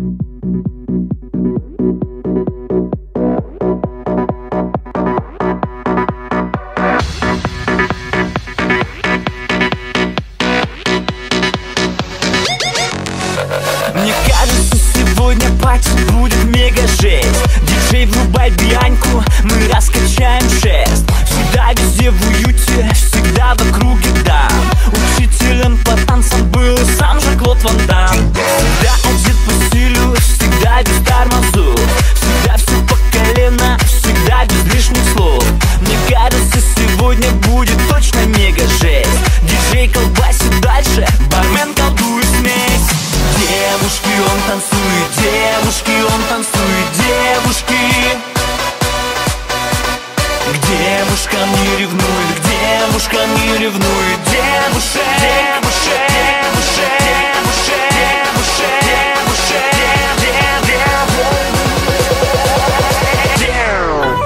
Мне кажется, сегодня пати будет мега жесть. Диджей, врубай бианьку, мы раскачаем шест. Всегда везде в уюте, всегда в округе дам Учителем по танцам был сам же Клод Ван Дам он танцует, девушки К девушкам не ревнует, к девушкам не ревнует Девушек, девушек, девушек, девушек, девушек, девушек, девушек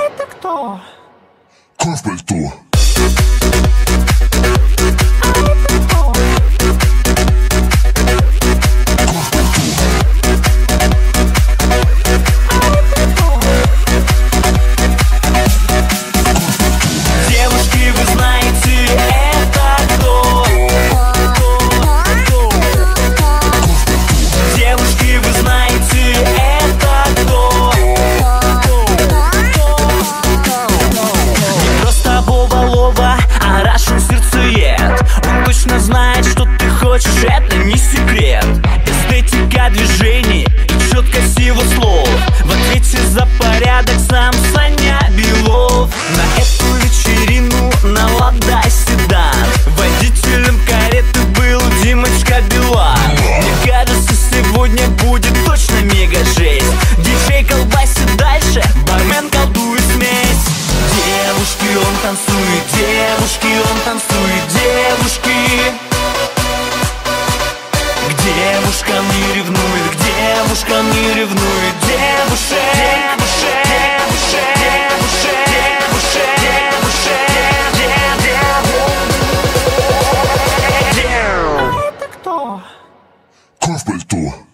Это кто? Кровь пальто. Хочешь, это не секрет. Эстетика движений и четкость его слов. В ответе за порядок сам Саня Белов. На эту вечерину на Лада седан Водителем кареты был Димочка Билан Мне кажется, сегодня будет точно мега жесть. Диджей колбасит дальше, бармен колдует смесь. Девушки, он танцует, девушки, он танцует, девушкам не ревнует, к девушкам не ревнует Девушек, девушек, девушек, девушек, девушек, девушек Это кто? Кровь пальто. Девушки,